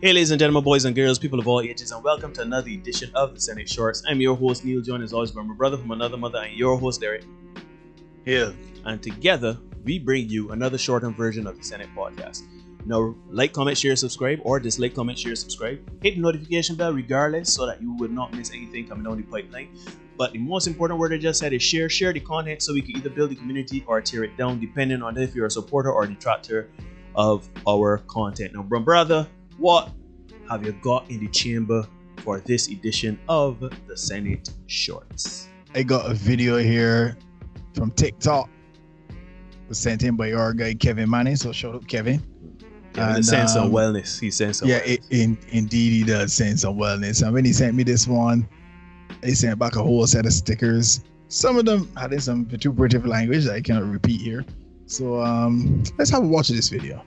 Hey, ladies and gentlemen, boys and girls, people of all ages, and welcome to another edition of the Senate Shorts. I'm your host, Neil, John, as always by my brother from another mother, and your host, Derek. Yeah. And together, we bring you another shortened version of the Senate podcast. Now, like, comment, share, subscribe, or dislike, comment, share, subscribe. Hit the notification bell regardless so that you would not miss anything coming down the pipeline. But the most important word I just said is share. Share the content so we can either build the community or tear it down, depending on if you're a supporter or detractor of our content. Now, bro- brother, what have you got in the chamber for this edition of the Senate Shorts? I got a video here from TikTok. It was sent in by our guy Kevin Manning. So shout out Kevin. Yeah, And, sense of um, wellness, he sends some yeah, it, in, indeed he does send some wellness. And when he sent me this one, he sent back a whole set of stickers. Some of them had in some vituperative language that I cannot repeat here. So um, let's have a watch of this video.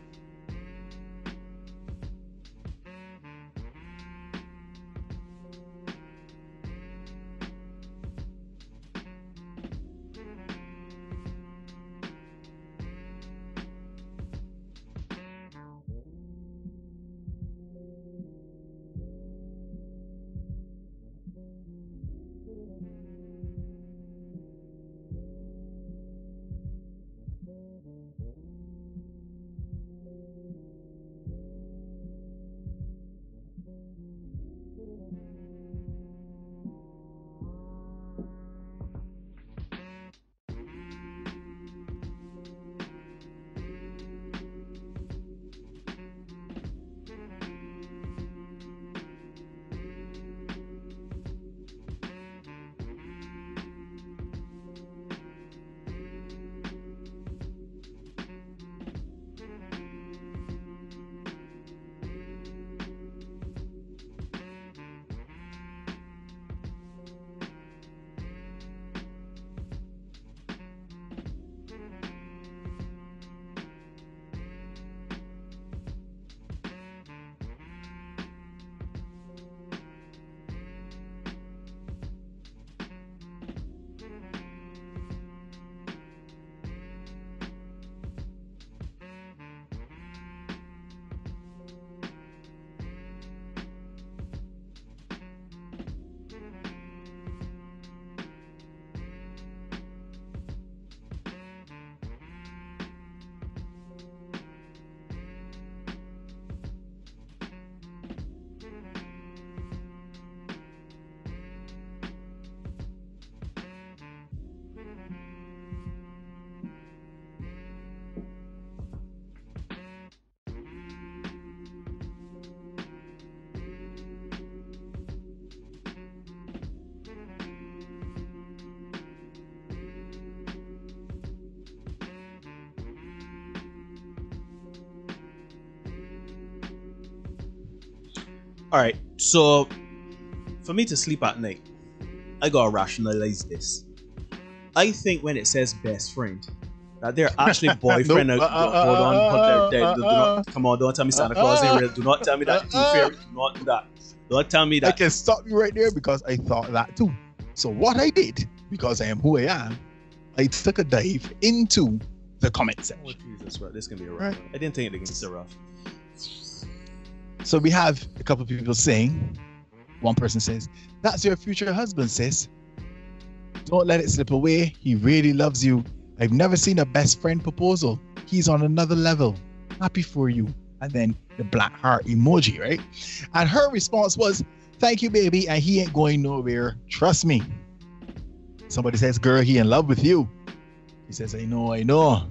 All right, so for me to sleep at night, I gotta rationalize this. I think when it says best friend, that they're actually boyfriend. Nope. uh, Uh, hold on, there, uh, do uh, not, come on, don't tell me Santa Claus ain't real. Do not tell me that uh, Fairy. Do not do that. Don't tell me that. I can stop you right there because I thought that too. So what I did, because I am who I am, I took a dive into the comment Oh section. Jesus, bro, this can be a rough. Right. one. I didn't think it was so rough. So we have a couple of people saying, one person says, That's your future husband, sis. Don't let it slip away. He really loves you. I've never seen a best friend proposal. He's on another level. Happy for you. And then the black heart emoji, right? And her response was, Thank you, baby. And he ain't going nowhere. Trust me. Somebody says, Girl, he in love with you. He says, I know, I know.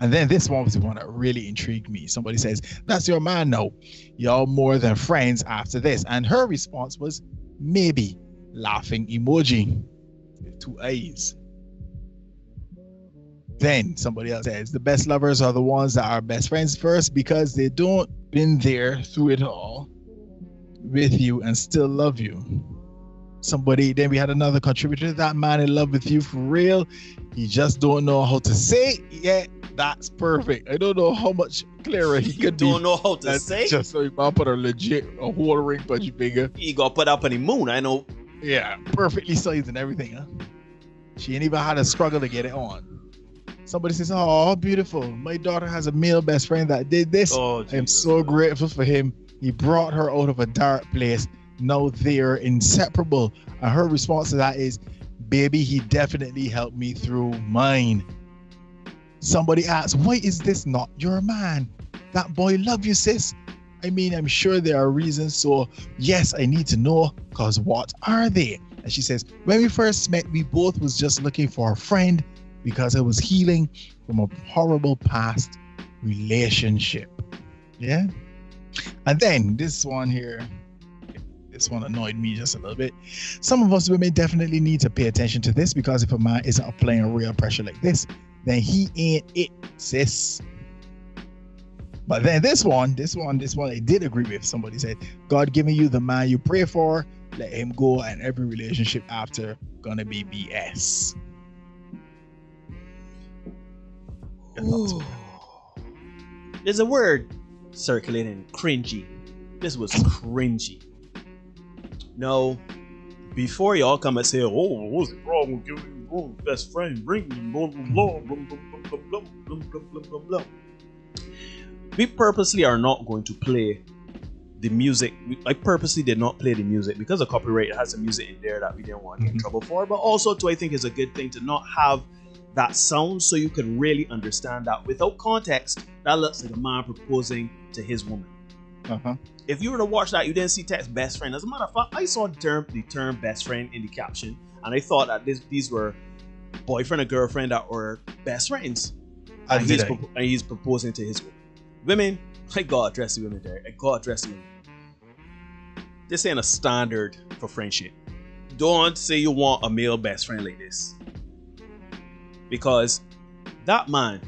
And then this one was the one that really intrigued me. Somebody says, That's your man now. Y'all more than friends after this. And her response was, Maybe. Laughing emoji two eyes. Then somebody else says, The best lovers are the ones that are best friends first because they don't been there through it all with you and still love you. Somebody, then we had another contributor. That man in love with you for real. He just don't know how to say it yet. That's perfect. I don't know how much clearer he could do. Don't know how to say. Just so he might put a legit a whole ring punch finger. You got put up on the moon. I know. Yeah, perfectly sized and everything. Huh? She ain't even had a struggle to get it on. Somebody says, "Oh, beautiful! My daughter has a male best friend that did this. Oh, I am so grateful for him. He brought her out of a dark place. Now they're inseparable. And her response to that is, Baby, he definitely helped me through mine. Somebody asks, Why is this not your man? That boy love you, sis. I mean, I'm sure there are reasons. So, yes, I need to know. Cause what are they? And she says, When we first met, we both was just looking for a friend because I was healing from a horrible past relationship. Yeah. And then this one here, this one annoyed me just a little bit. Some of us women definitely need to pay attention to this because if a man isn't applying real pressure like this, then he ain't it, sis. But then this one, this one, this one, I did agree with. Somebody said, God giving you the man you pray for, let him go, and every relationship after gonna be BS. There's a word circulating cringy. This was cringy. No, before y'all come and say, "Oh, what's the problem with giving best friend ring?" Blah blah blah blah blah blah blah blah blah blah blah blah. We purposely are not going to play the music. I purposely did not play the music because the copyright It has some music in there that we didn't want to get in Mhm. trouble for. But also, too, I think it's a good thing to not have that sound so you can really understand that without context, that looks like a man proposing to his woman. Uh-huh. If you were to watch that, you didn't see text best friend. As a matter of fact, I saw the term the term best friend in the caption, and I thought that this, these were boyfriend and girlfriend that were best friends. And And he's, I? propo- and he's proposing to his woman. Women, I God dress the women there. I God dress the women. This ain't a standard for friendship. Don't say you want a male best friend like this. Because that man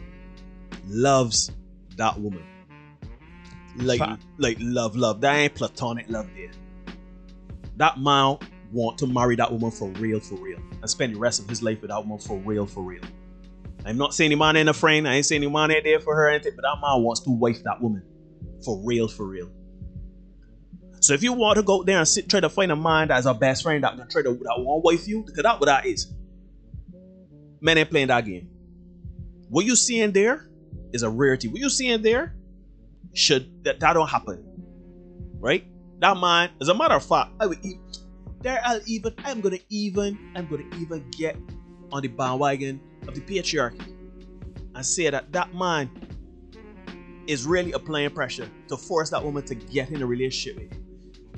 loves that woman. Like, Fact. like love, love. That ain't platonic love there. That man want to marry that woman for real, for real. And spend the rest of his life with that woman for real, for real. I'm not saying the man ain't a friend. I ain't saying the man ain't there for her, anything, but that man wants to wife that woman for real, for real. So if you want to go there and sit, try to find a man that's a best friend that gonna try to that want wife you, because that's what that is. Men ain't playing that game. What you seeing there is a rarity. What you seeing there should that that don't happen, right? That man, as a matter of fact, I would there. I'll even I'm gonna even I'm gonna even get on the bandwagon of the patriarchy and say that that man is really applying pressure to force that woman to get in a relationship with him.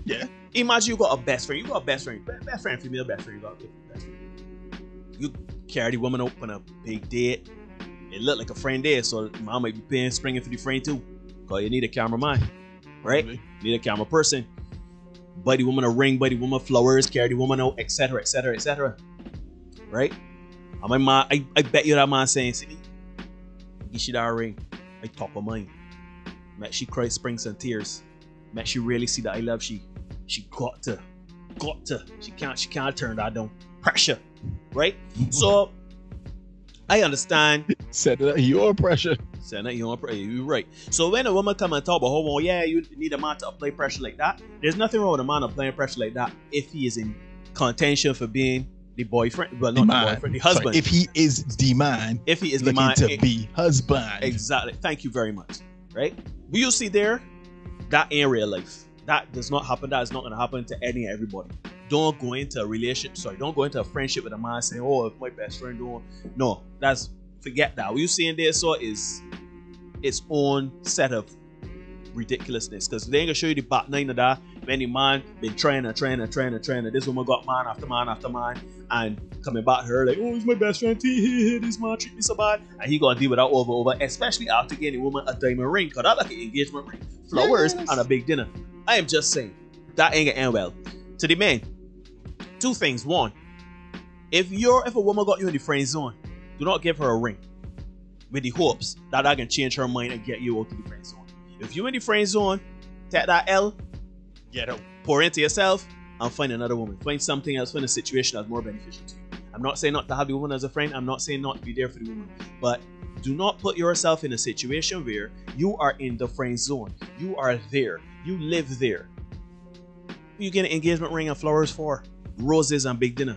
Yeah. Imagine you got a best friend. You got a best friend. Best friend, female best friend. You got a best friend. You carry the woman up on a big date. It look like a friend there, so mom might be paying springing for the friend too. Cause you need a cameraman, right? You need a camera person. The woman a ring, buddy woman flowers, carry the woman out, etc., etc., etc. Right? And my man, I, I bet you that man saying, see, you should a ring. I top of mine. Make she cry springs and tears. Make she really see that I love she. She got to, got to. She can't, she can't turn that down. Pressure, right? So, I understand Said that your pressure. Saying that you want pray, you're right. So when a woman come and talk about, oh, well, yeah, you need a man to apply pressure like that. There's nothing wrong with a man applying pressure like that if he is in contention for being the boyfriend, well, not the, boyfriend, the Sorry, husband. if he is the man if he is the man, to eh, be husband. exactly. Thank you very much. Right? What you see there, that ain't real life. That does not happen. That is not going to happen to any and everybody. Don't go into a relationship. Sorry, don't go into a friendship with a man saying, "Oh, if my best friend don't." No, that's forget that. What you seeing there, so is its own set of ridiculousness because they ain't gonna show you the back nine of that. Many man been trying and trying and trying and trying, and this woman got man after man after man, and coming back to her like, oh, he's my best friend. He, he, he, this man treat me so bad, and he gonna deal with that over over, especially after getting a woman a diamond ring, cause that like an engagement ring, flowers, Yes. and a big dinner. I am just saying that ain't gonna end well. To the men, two things. One, if you're if a woman got you in the friend zone, do not give her a ring with the hopes that I can change her mind and get you out of the friend zone. If you're in the friend zone, take that L, Get out. pour into yourself, and find another woman. Find something else, find a situation that's more beneficial to you. I'm not saying not to have the woman as a friend, I'm not saying not to be there for the woman, but do not put yourself in a situation where you are in the friend zone. You are there. You live there. You get an engagement ring and flowers for? Roses and big dinner.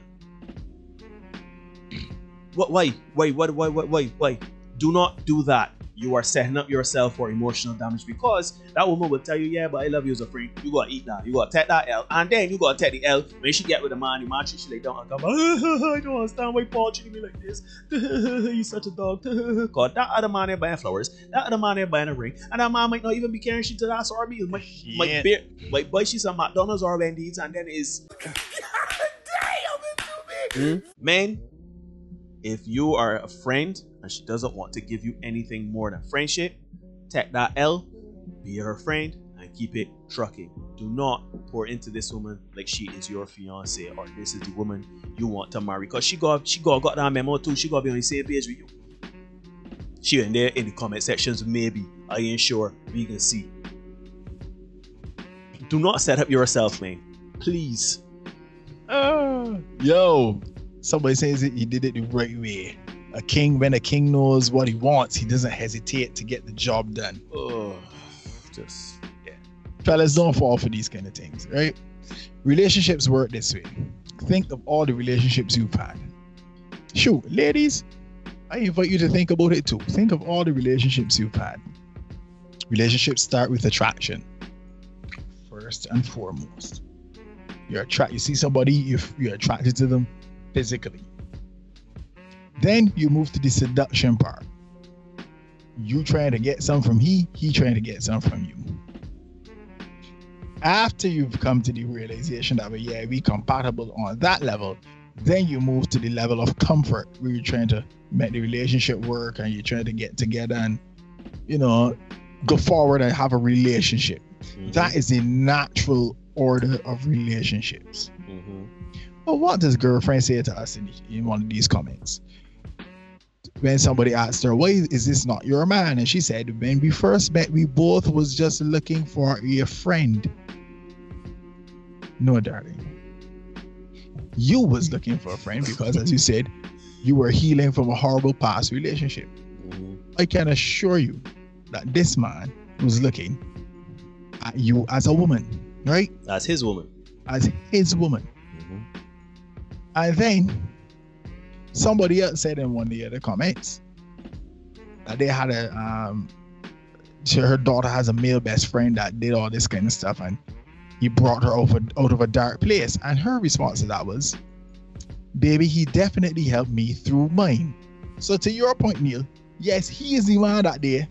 What? Why? Why? Why? Why? Why? Why? Why? Do not do that. you are setting up yourself for emotional damage because that woman will tell you, yeah, but I love you as a friend. You gotta eat that. You gotta take that L. And then you gotta take the L when she get with the man, the man she lay down and come, I don't understand why Paul treating me like this. He's such a dog. God, that other man ain't buying flowers. That other man ain't buying a ring. And that man might not even be carrying shit to that or meal. Might, might, Shit. bear, might buy she some McDonald's or Wendy's and then is Hmm? Man, if you are a friend and she doesn't want to give you anything more than friendship, take that L, be her friend, and keep it trucking. Do not pour into this woman like she is your fiance or this is the woman you want to marry. Cause she got she got got that memo too. She got to be on the same page with you. She in there in the comment sections, maybe. I ain't sure. We can see. Do not set up yourself, man. Please. Yo, somebody says it, he did it the right way. A king, when a king knows what he wants, he doesn't hesitate to get the job done. Oh, just Fellas, don't fall for these kind of things, right? Relationships work this way. Think of all the relationships you've had. Shoot, ladies, I invite you to think about it too. Think of all the relationships you've had. Relationships start with attraction, first and foremost. You're attract. You see somebody, if you're attracted to them physically. Then you move to the seduction part. You trying to get some from he, he trying to get some from you after you've come to the realization that yeah we compatible on that level then you move to the level of comfort where you're trying to make the relationship work and you're trying to get together and you know go forward and have a relationship Mhm, that is a natural order of relationships. Mhm. but what does girlfriend say to us in, in one of these comments? When somebody asked her why is this not your man? And she said when we first met we both was just looking for a friend. No darling. You was looking for a friend because as you said you were healing from a horrible past relationship. Mhm. i can assure you that this man was looking at you as a woman right As his woman. as his woman Mhm. And then somebody else said in one of the other comments that they had a um she- her daughter has a male best friend that did all this kind of stuff and he brought her over out of a dark place. And her response to that was, Baby, he definitely helped me through mine. So to your point, Neil, yes, he is the man that there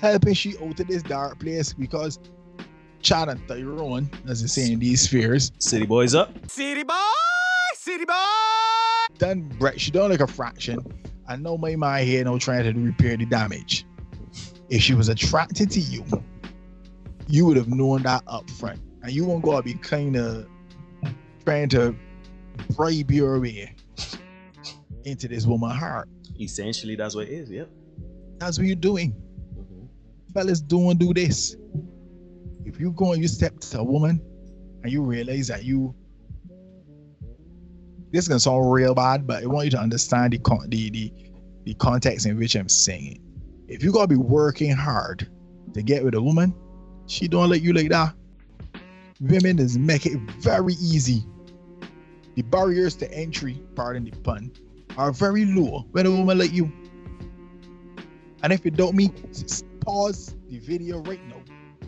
helping she out of this dark place because Chad and Tyrone, as they say in these spheres, City boys up. City boy, city boy. done Brett, she done like a fraction. I know my mind here no trying to repair the damage. If she was attracted to you, you would have known that up front. And you won't go and be kind of trying to bribe your way into this woman's heart. Essentially, that's what it is. Yep. That's what you're doing. Mhm. Fellas, don't do this. You go and you step to a woman and you realize that you this is gonna sound real bad, but I want you to understand the con- the, the the context in which I'm saying it. If you gotta be working hard to get with a woman, she don't let you like that. Women is make it very easy. The barriers to entry, pardon the pun, are very low when a woman like you. And if you don't me, s- pause the video right now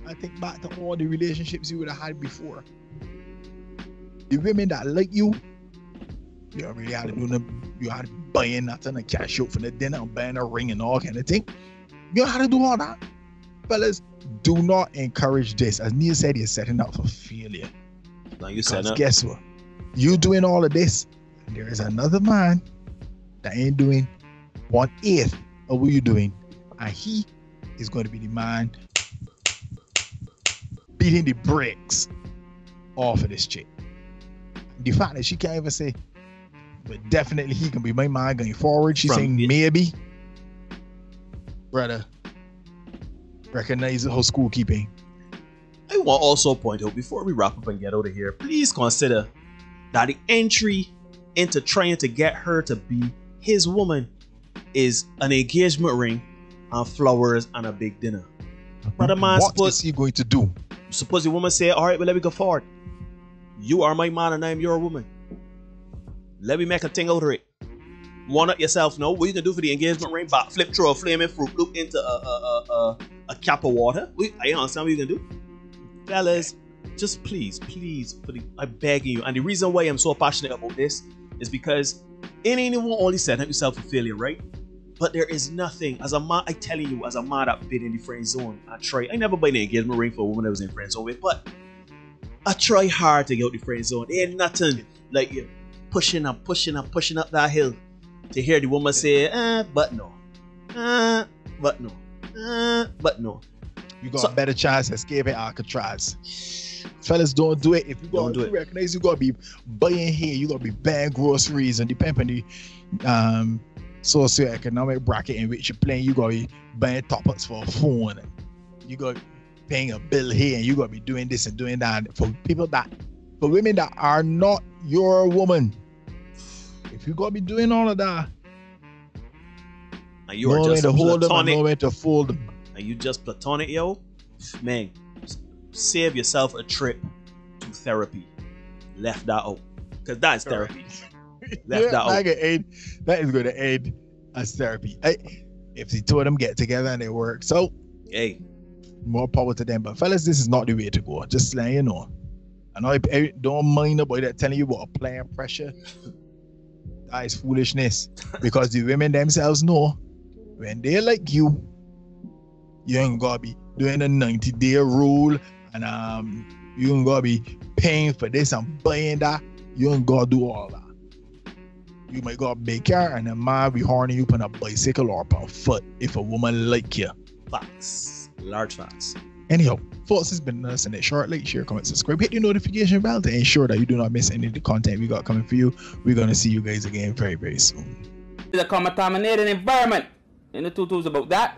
and think back to all the relationships you would have had before. The women that like you, you don't really had to do no, you had to buying nothing and cash out for the dinner and buying a ring and all kind of thing. You know how to do all that. Fellas, do not encourage this. As Neil said, you're setting up for failure. Now you said Because up. guess what? You doing all of this, and there is another man that ain't doing one eighth of what you're doing, and he is going to be the man beating the bricks off of this chick. The fact that she can't even say, but definitely he can be my man going forward. She's From saying it- maybe, brother. Recognize her school keeping. I want also point out before we wrap up and get out of here, please consider that the entry into trying to get her to be his woman is an engagement ring and flowers and a big dinner. Brother man, What suppose- is he going to do? Suppose the woman say, All right, well, let me go forward. You are my man and I'm your woman. Let me make a thing out of it. one up yourself know what you gonna do for the engagement ring backflip through a flaming fruit loop into a a, a, a, a cap of water we, I understand what you can do fellas just please please for the, I'm begging you and the reason why I'm so passionate about this is because it ain't even only set up yourself for failure right but there is nothing as a man I telling you as a man that been in the friend zone I try I never buy an engagement ring for a woman that was in friend zone with but I try hard to get out the friend zone there ain't nothing like you pushing up pushing up pushing up that hill to hear the woman say, eh, but no, uh, but no, uh, but no. You got So- a better chance escaping Alcatraz. Fellas, don't do it. If you Don't got do to it. recognize you gotta be buying here, you gotta be buying groceries and depending on the um socioeconomic bracket in which you're playing, you gotta be buying top ups for a phone. You got paying a bill here and you gotta be doing this and doing that for people that for women that are not your woman. If you gotta be doing all of that, And you are no way just to hold them and platonic, no to fold them. and you just platonic, yo. Man, save yourself a trip to therapy. Left that out, cause that's Correct. therapy. Left that that out. can. That is going to aid as therapy. Hey, if the two of them get together and it works so Hey, more power to them. But fellas, this is not the way to go. Just letting you know. I eh, don't mind boy that telling you about applying pressure. That is foolishness. Because the women themselves know when they like you, you ain't gonna be doing a 90 day rule and um you ain't gonna be paying for this and buying that. You ain't gonna do all that. You might go big car and a man be horny you on a bicycle or on foot if a woman like you. facts, large facts. Anyhow, folks, it's been us and it short. Like, share, comment, subscribe, hit the notification bell to ensure that you do not miss any of the content we got coming for you. We're gonna see you guys again very, very soon. A contaminated environment. And the tutu's about that.